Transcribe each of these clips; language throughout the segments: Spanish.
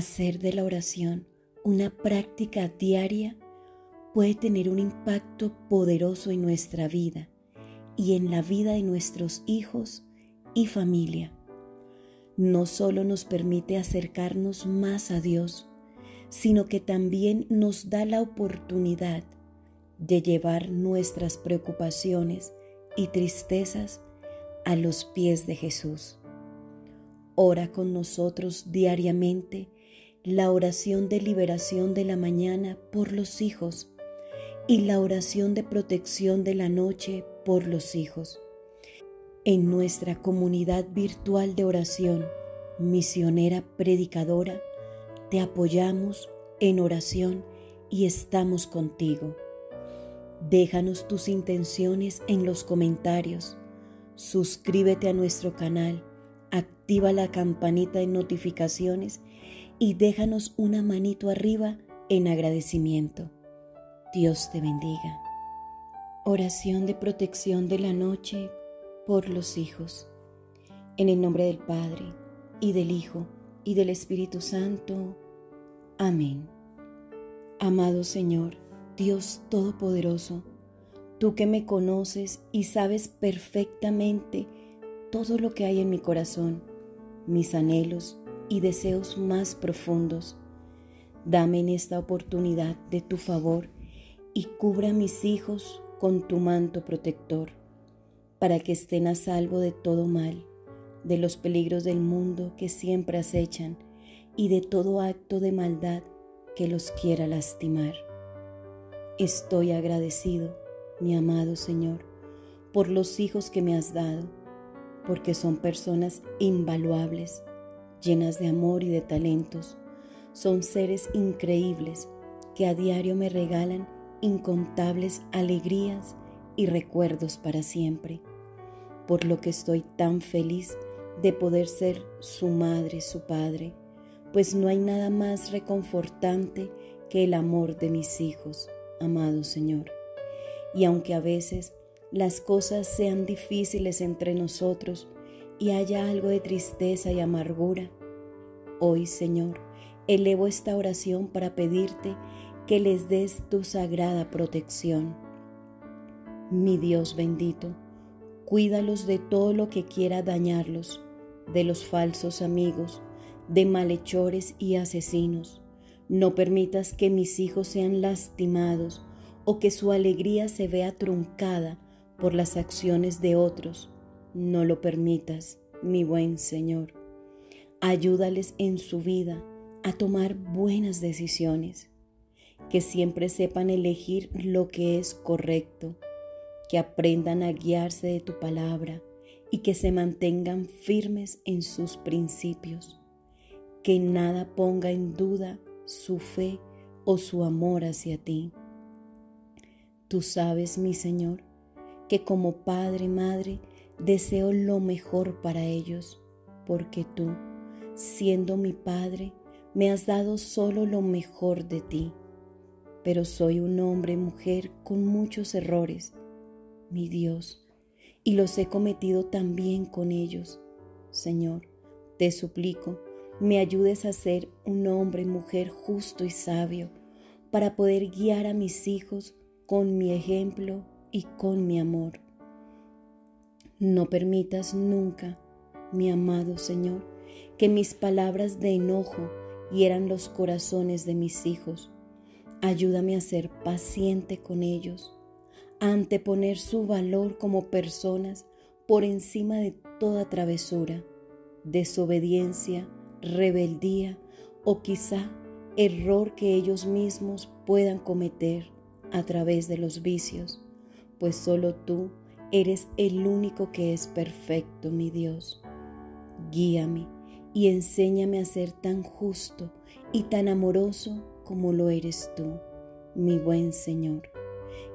Hacer de la oración una práctica diaria puede tener un impacto poderoso en nuestra vida y en la vida de nuestros hijos y familia. No solo nos permite acercarnos más a Dios, sino que también nos da la oportunidad de llevar nuestras preocupaciones y tristezas a los pies de Jesús. Ora con nosotros diariamente la oración de liberación de la mañana por los hijos y la oración de protección de la noche por los hijos. En nuestra comunidad virtual de oración, misionera predicadora, te apoyamos en oración y estamos contigo. Déjanos tus intenciones en los comentarios. Suscríbete a nuestro canal, activa la campanita de notificaciones y déjanos una manito arriba en agradecimiento. Dios te bendiga. Oración de protección de la noche por los hijos. En el nombre del Padre, y del Hijo, y del Espíritu Santo. Amén. Amado Señor, Dios Todopoderoso, tú que me conoces y sabes perfectamente todo lo que hay en mi corazón, mis anhelos y deseos más profundos, dame en esta oportunidad de tu favor y cubra a mis hijos con tu manto protector, para que estén a salvo de todo mal, de los peligros del mundo que siempre acechan y de todo acto de maldad que los quiera lastimar. Estoy agradecido, mi amado Señor, por los hijos que me has dado, porque son personas invaluables, llenas de amor y de talentos. Son seres increíbles que a diario me regalan incontables alegrías y recuerdos para siempre, por lo que estoy tan feliz de poder ser su madre, su padre, pues no hay nada más reconfortante que el amor de mis hijos amado Señor. Y aunque a veces las cosas sean difíciles entre nosotros y haya algo de tristeza y amargura, hoy Señor, elevo esta oración para pedirte que les des tu sagrada protección. Mi Dios bendito, cuídalos de todo lo que quiera dañarlos, de los falsos amigos, de malhechores y asesinos no permitas que mis hijos sean lastimados o que su alegría se vea truncada por las acciones de otros. No lo permitas, mi buen Señor. Ayúdales en su vida a tomar buenas decisiones, que siempre sepan elegir lo que es correcto, que aprendan a guiarse de tu palabra y que se mantengan firmes en sus principios, que nada ponga en duda su fe o su amor hacia ti. Tú sabes, mi Señor, que como Padre Madre deseo lo mejor para ellos, porque tú, siendo mi Padre, me has dado solo lo mejor de ti. Pero soy un hombre mujer con muchos errores, mi Dios, y los he cometido también con ellos. Señor, te suplico, me ayudes a ser un hombre mujer justo y sabio para poder guiar a mis hijos con mi ejemplo y con mi amor. No permitas nunca, mi amado Señor, que mis palabras de enojo hieran los corazones de mis hijos. Ayúdame a ser paciente con ellos, a anteponer su valor como personas por encima de toda travesura, desobediencia, rebeldía o quizá error que ellos mismos puedan cometer a través de los vicios, pues solo tú eres el único que es perfecto, mi Dios. Guíame y enséñame a ser tan justo y tan amoroso como lo eres tú, mi buen Señor,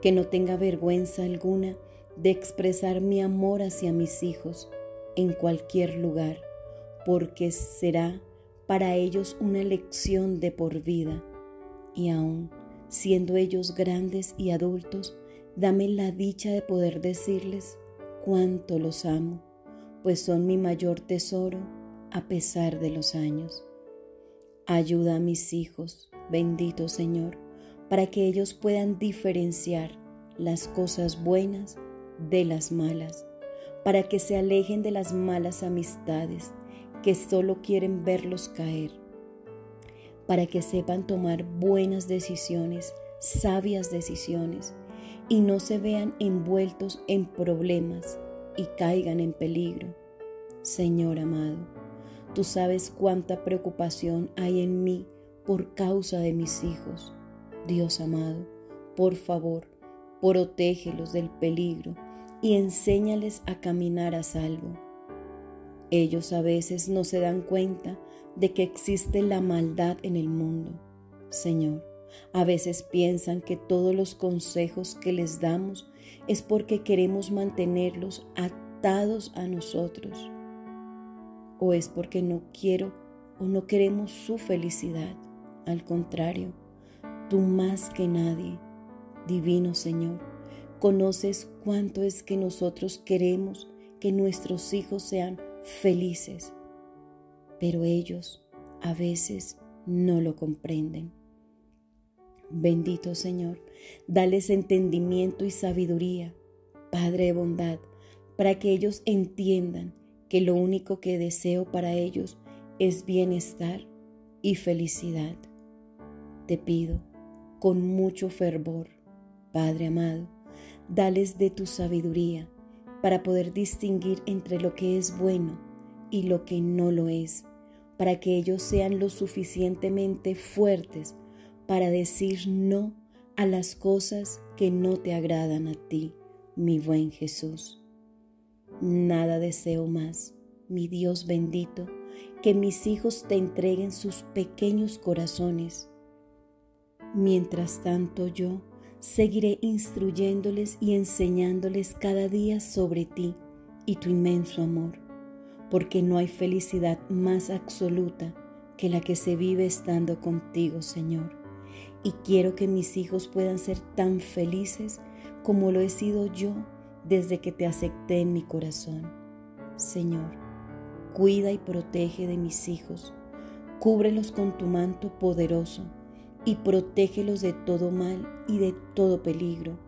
que no tenga vergüenza alguna de expresar mi amor hacia mis hijos en cualquier lugar porque será para ellos una lección de por vida. Y aún siendo ellos grandes y adultos, dame la dicha de poder decirles cuánto los amo, pues son mi mayor tesoro a pesar de los años. Ayuda a mis hijos, bendito Señor, para que ellos puedan diferenciar las cosas buenas de las malas, para que se alejen de las malas amistades que solo quieren verlos caer, para que sepan tomar buenas decisiones, sabias decisiones, y no se vean envueltos en problemas y caigan en peligro. Señor amado, tú sabes cuánta preocupación hay en mí por causa de mis hijos. Dios amado, por favor, protégelos del peligro y enséñales a caminar a salvo. Ellos a veces no se dan cuenta de que existe la maldad en el mundo. Señor, a veces piensan que todos los consejos que les damos es porque queremos mantenerlos atados a nosotros. O es porque no quiero o no queremos su felicidad. Al contrario, tú más que nadie, divino Señor, conoces cuánto es que nosotros queremos que nuestros hijos sean felices. Pero ellos a veces no lo comprenden. Bendito Señor, dales entendimiento y sabiduría, Padre de bondad, para que ellos entiendan que lo único que deseo para ellos es bienestar y felicidad. Te pido con mucho fervor, Padre amado, dales de tu sabiduría para poder distinguir entre lo que es bueno y lo que no lo es, para que ellos sean lo suficientemente fuertes para decir no a las cosas que no te agradan a ti, mi buen Jesús. Nada deseo más, mi Dios bendito, que mis hijos te entreguen sus pequeños corazones. Mientras tanto yo seguiré instruyéndoles y enseñándoles cada día sobre ti y tu inmenso amor, porque no hay felicidad más absoluta que la que se vive estando contigo, Señor y quiero que mis hijos puedan ser tan felices como lo he sido yo desde que te acepté en mi corazón. Señor, cuida y protege de mis hijos, cúbrelos con tu manto poderoso y protégelos de todo mal y de todo peligro.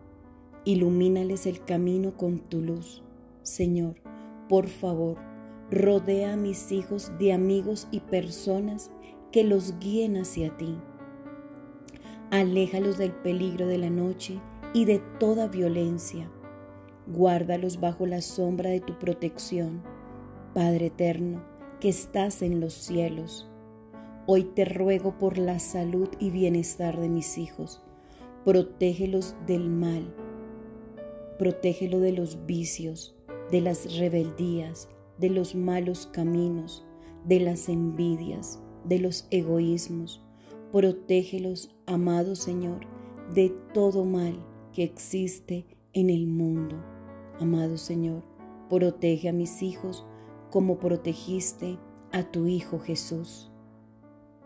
Ilumínales el camino con tu luz. Señor, por favor, rodea a mis hijos de amigos y personas que los guíen hacia ti Aléjalos del peligro de la noche y de toda violencia. Guárdalos bajo la sombra de tu protección, Padre eterno, que estás en los cielos. Hoy te ruego por la salud y bienestar de mis hijos. Protégelos del mal. Protégelo de los vicios, de las rebeldías, de los malos caminos, de las envidias, de los egoísmos Protégelos, amado Señor, de todo mal que existe en el mundo. Amado Señor, protege a mis hijos como protegiste a tu Hijo Jesús.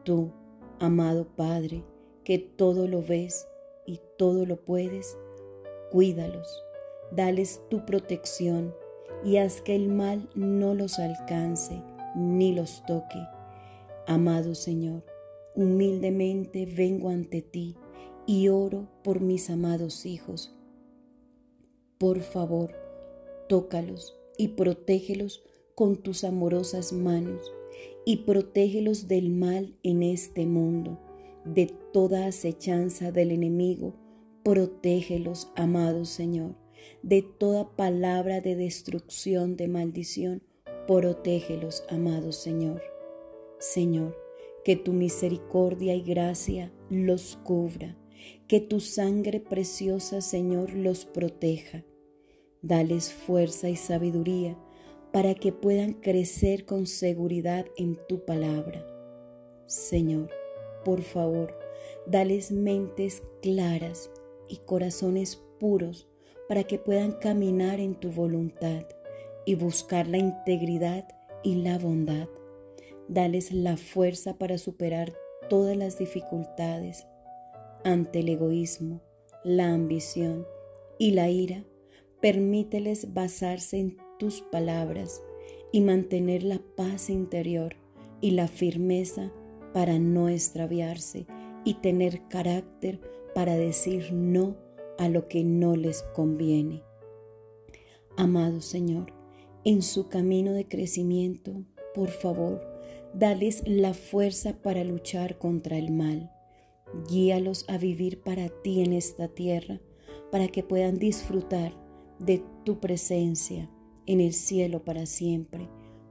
Tú, amado Padre, que todo lo ves y todo lo puedes, cuídalos, dales tu protección y haz que el mal no los alcance ni los toque. Amado Señor, Humildemente vengo ante ti y oro por mis amados hijos. Por favor, tócalos y protégelos con tus amorosas manos y protégelos del mal en este mundo, de toda acechanza del enemigo. Protégelos, amado Señor, de toda palabra de destrucción, de maldición. Protégelos, amado Señor. Señor, que tu misericordia y gracia los cubra, que tu sangre preciosa, Señor, los proteja. Dales fuerza y sabiduría para que puedan crecer con seguridad en tu palabra. Señor, por favor, dales mentes claras y corazones puros para que puedan caminar en tu voluntad y buscar la integridad y la bondad. Dales la fuerza para superar todas las dificultades ante el egoísmo, la ambición y la ira. Permíteles basarse en tus palabras y mantener la paz interior y la firmeza para no extraviarse y tener carácter para decir no a lo que no les conviene. Amado Señor, en su camino de crecimiento, por favor, dales la fuerza para luchar contra el mal. Guíalos a vivir para ti en esta tierra, para que puedan disfrutar de tu presencia en el cielo para siempre,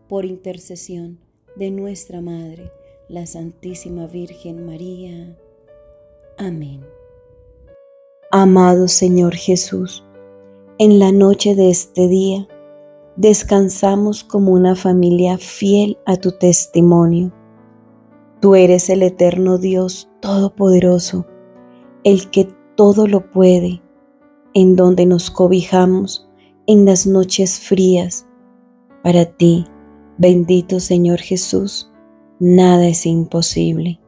por intercesión de nuestra Madre, la Santísima Virgen María. Amén. Amado Señor Jesús, en la noche de este día, descansamos como una familia fiel a tu testimonio. Tú eres el eterno Dios Todopoderoso, el que todo lo puede, en donde nos cobijamos en las noches frías. Para ti, bendito Señor Jesús, nada es imposible.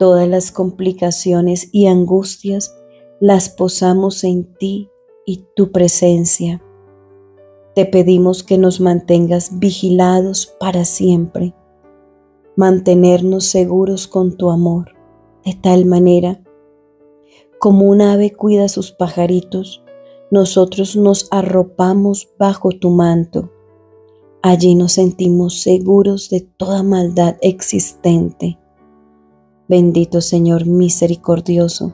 Todas las complicaciones y angustias las posamos en ti y tu presencia te pedimos que nos mantengas vigilados para siempre, mantenernos seguros con tu amor, de tal manera como un ave cuida a sus pajaritos, nosotros nos arropamos bajo tu manto. Allí nos sentimos seguros de toda maldad existente. Bendito Señor misericordioso,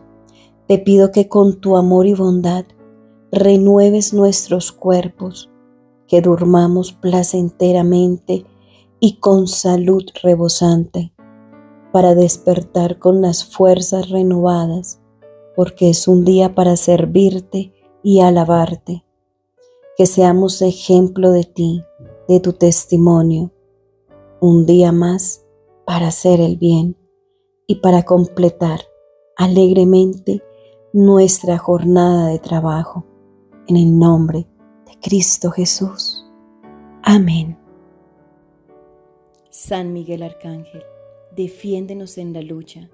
te pido que con tu amor y bondad renueves nuestros cuerpos que durmamos placenteramente y con salud rebosante, para despertar con las fuerzas renovadas, porque es un día para servirte y alabarte. Que seamos ejemplo de ti, de tu testimonio, un día más para hacer el bien y para completar alegremente nuestra jornada de trabajo. En el nombre Cristo Jesús. Amén. San Miguel Arcángel, defiéndenos en la lucha,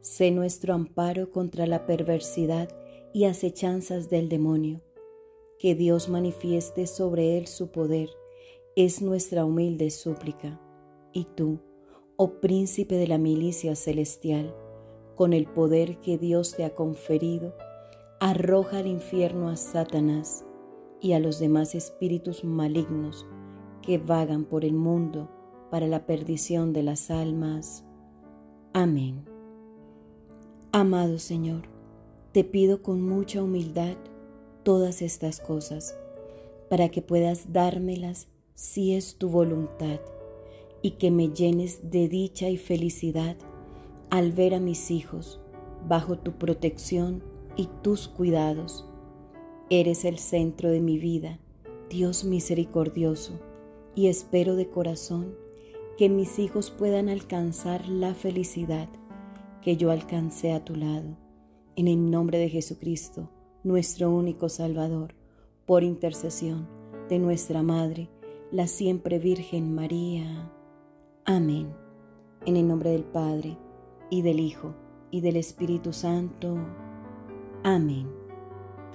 sé nuestro amparo contra la perversidad y acechanzas del demonio. Que Dios manifieste sobre él su poder, es nuestra humilde súplica. Y tú, oh príncipe de la milicia celestial, con el poder que Dios te ha conferido, arroja al infierno a Satanás y a los demás espíritus malignos que vagan por el mundo para la perdición de las almas. Amén. Amado Señor, te pido con mucha humildad todas estas cosas, para que puedas dármelas si es tu voluntad, y que me llenes de dicha y felicidad al ver a mis hijos bajo tu protección y tus cuidados Eres el centro de mi vida, Dios misericordioso, y espero de corazón que mis hijos puedan alcanzar la felicidad que yo alcancé a tu lado. En el nombre de Jesucristo, nuestro único Salvador, por intercesión de nuestra Madre, la siempre Virgen María. Amén. En el nombre del Padre, y del Hijo, y del Espíritu Santo. Amén.